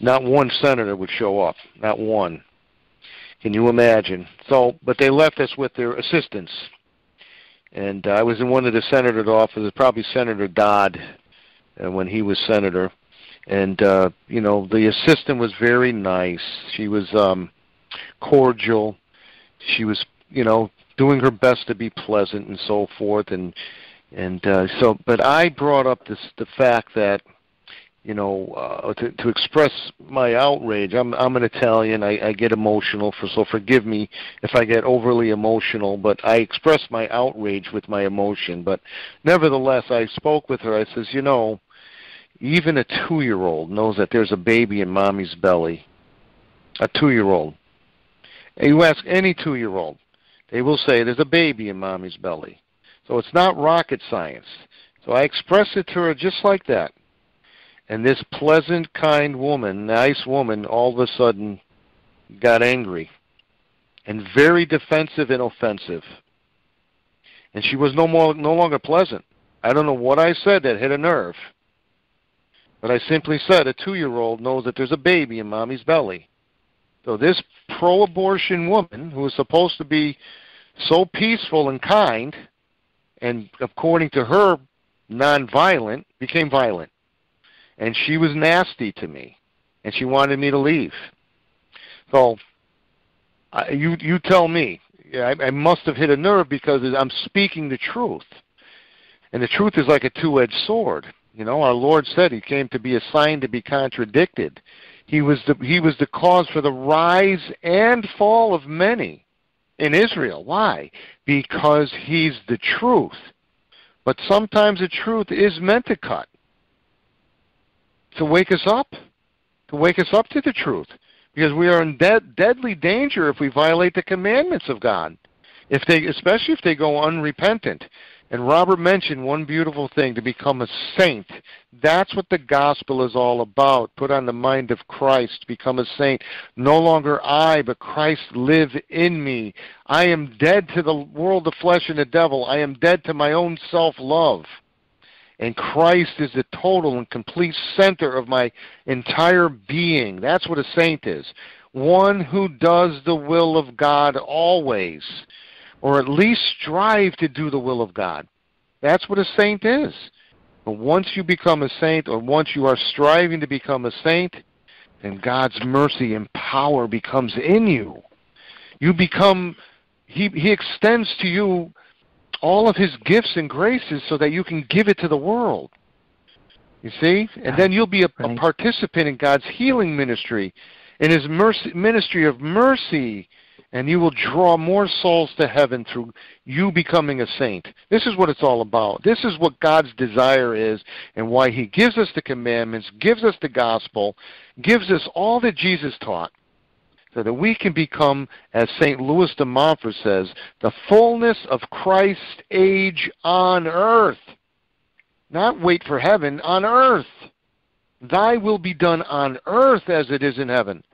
Speaker 3: Not one senator would show up. Not one. Can you imagine? So, but they left us with their assistants. And uh, I was in one of the senator's offices, probably Senator Dodd, uh, when he was senator. And uh, you know, the assistant was very nice. She was um, cordial. She was, you know, doing her best to be pleasant and so forth and and uh, so but I brought up this the fact that you know uh, to to express my outrage I'm I'm an Italian I, I get emotional for so forgive me if I get overly emotional but I express my outrage with my emotion. But nevertheless I spoke with her. I says you know even a 2-year-old knows that there's a baby in mommy's belly. A 2-year-old and you ask any 2-year-old they will say there's a baby in mommy's belly. So it's not rocket science. So I expressed it to her just like that. And this pleasant, kind woman, nice woman, all of a sudden got angry and very defensive and offensive. And she was no more no longer pleasant. I don't know what I said that hit a nerve. But I simply said a two year old knows that there's a baby in mommy's belly. So this pro abortion woman who is supposed to be so peaceful and kind, and according to her, nonviolent, became violent. And she was nasty to me, and she wanted me to leave. So, I, you you tell me. I, I must have hit a nerve because I'm speaking the truth, and the truth is like a two-edged sword. You know, our Lord said He came to be a sign to be contradicted. He was the He was the cause for the rise and fall of many in Israel. Why? Because he's the truth. But sometimes the truth is meant to cut. To wake us up. To wake us up to the truth. Because we are in dead, deadly danger if we violate the commandments of God. If they especially if they go unrepentant. And Robert mentioned one beautiful thing to become a saint. That's what the gospel is all about. Put on the mind of Christ, become a saint. No longer I, but Christ live in me. I am dead to the world of flesh and the devil. I am dead to my own self love. And Christ is the total and complete center of my entire being. That's what a saint is. One who does the will of God always or at least strive to do the will of God. That's what a saint is. But once you become a saint, or once you are striving to become a saint, then God's mercy and power becomes in you. You become, He, he extends to you all of His gifts and graces so that you can give it to the world. You see? And then you'll be a, a participant in God's healing ministry, in His mercy, ministry of mercy, and you will draw more souls to heaven through you becoming a saint. This is what it's all about. This is what God's desire is and why He gives us the commandments, gives us the gospel, gives us all that Jesus taught so that we can become, as St. Louis de Montfort says, the fullness of Christ's age on earth. Not wait for heaven, on earth. Thy will be done on earth as it is in heaven.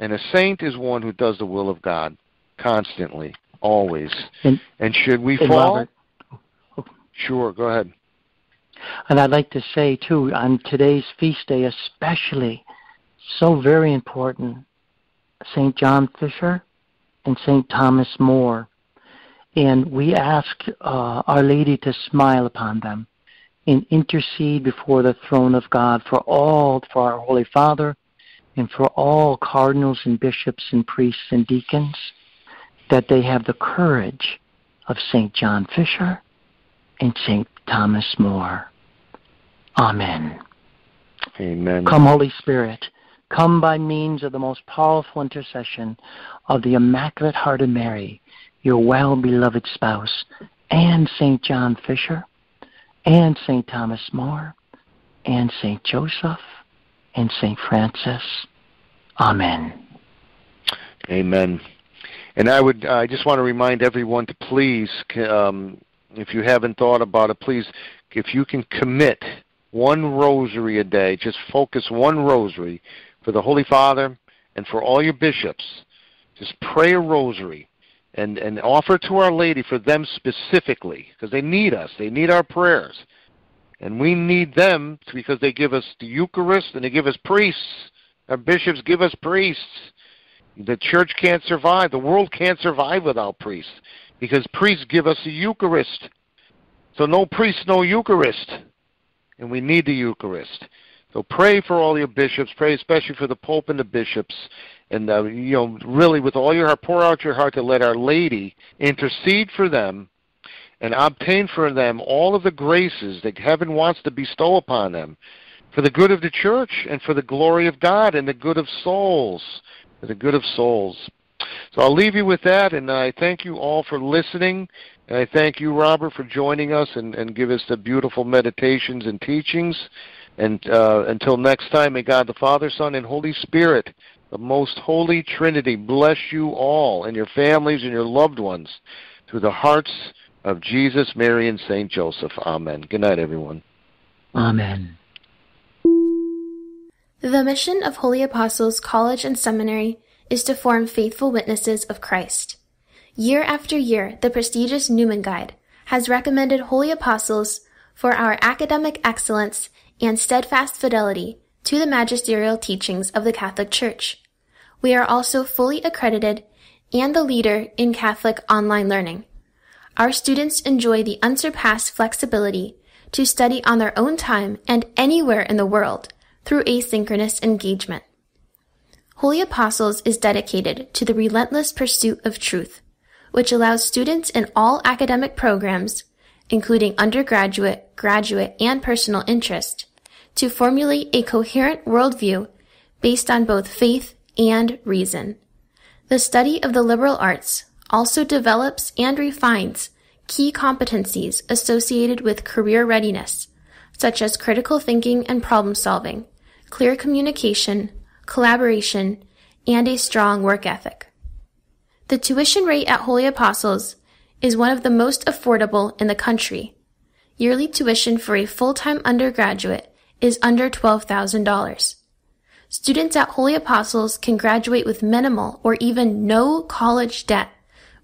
Speaker 3: And a saint is one who does the will of God constantly, always. And, and should we fall? Robert, sure, go ahead.
Speaker 4: And I'd like to say, too, on today's feast day especially, so very important St. John Fisher and St. Thomas More. And we ask uh, Our Lady to smile upon them and intercede before the throne of God for all, for our Holy Father, and for all cardinals and bishops and priests and deacons, that they have the courage of St. John Fisher and St. Thomas More. Amen.
Speaker 3: Amen.
Speaker 4: Come, Holy Spirit Come by means of the most powerful intercession of the Immaculate Heart of Mary, your well beloved spouse, and St. John Fisher, and St. Thomas More, and St. Joseph, and St. Francis. Amen.
Speaker 3: Amen. And I would, I just want to remind everyone to please, um, if you haven't thought about it, please, if you can commit one rosary a day, just focus one rosary for the Holy Father, and for all your bishops. Just pray a rosary and, and offer to Our Lady for them specifically, because they need us. They need our prayers. And we need them because they give us the Eucharist and they give us priests. Our bishops give us priests. The church can't survive. The world can't survive without priests because priests give us the Eucharist. So no priest, no Eucharist. And we need the Eucharist. So pray for all your bishops. Pray especially for the Pope and the bishops. And, uh, you know, really with all your heart, pour out your heart to let Our Lady intercede for them and obtain for them all of the graces that heaven wants to bestow upon them for the good of the church and for the glory of God and the good of souls. For the good of souls. So I'll leave you with that, and I thank you all for listening. And I thank you, Robert, for joining us and, and give us the beautiful meditations and teachings. And uh, until next time, may God the Father, Son, and Holy Spirit, the most holy Trinity, bless you all and your families and your loved ones through the hearts of Jesus, Mary, and Saint Joseph. Amen. Good night, everyone.
Speaker 4: Amen.
Speaker 5: The mission of Holy Apostles College and Seminary is to form faithful witnesses of Christ. Year after year, the prestigious Newman Guide has recommended Holy Apostles for our academic excellence and steadfast fidelity to the magisterial teachings of the Catholic Church. We are also fully accredited and the leader in Catholic online learning. Our students enjoy the unsurpassed flexibility to study on their own time and anywhere in the world through asynchronous engagement. Holy Apostles is dedicated to the relentless pursuit of truth, which allows students in all academic programs, including undergraduate, graduate, and personal interest, to formulate a coherent worldview based on both faith and reason. The study of the liberal arts also develops and refines key competencies associated with career readiness, such as critical thinking and problem solving, clear communication, collaboration, and a strong work ethic. The tuition rate at Holy Apostles is one of the most affordable in the country. Yearly tuition for a full-time undergraduate is under $12,000. Students at Holy Apostles can graduate with minimal or even no college debt,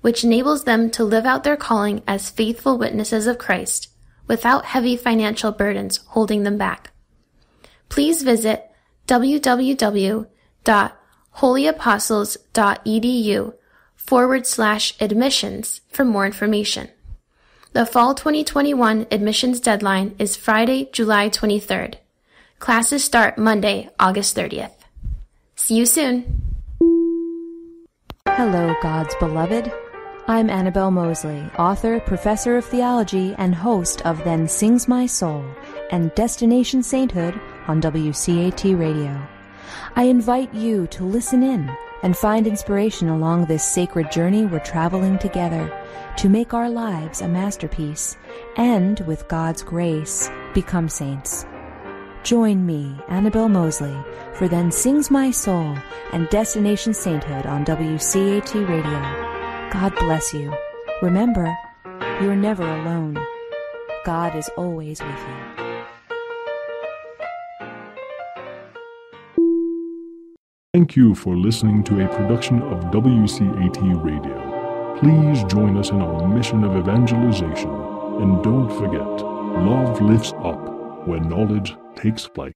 Speaker 5: which enables them to live out their calling as faithful witnesses of Christ without heavy financial burdens holding them back. Please visit www.holyapostles.edu forward slash admissions for more information. The fall 2021 admissions deadline is Friday, July 23rd. Classes start Monday, August 30th. See you soon.
Speaker 6: Hello, God's beloved. I'm Annabelle Moseley, author, professor of theology, and host of Then Sings My Soul and Destination Sainthood on WCAT Radio. I invite you to listen in and find inspiration along this sacred journey we're traveling together to make our lives a masterpiece and, with God's grace, become saints. Join me, Annabelle Moseley, for Then Sings My Soul and Destination Sainthood on WCAT Radio. God bless you. Remember, you are never alone. God is always with you.
Speaker 7: Thank you for listening to a production of WCAT Radio. Please join us in our mission of evangelization. And don't forget, love lifts up when knowledge takes flight.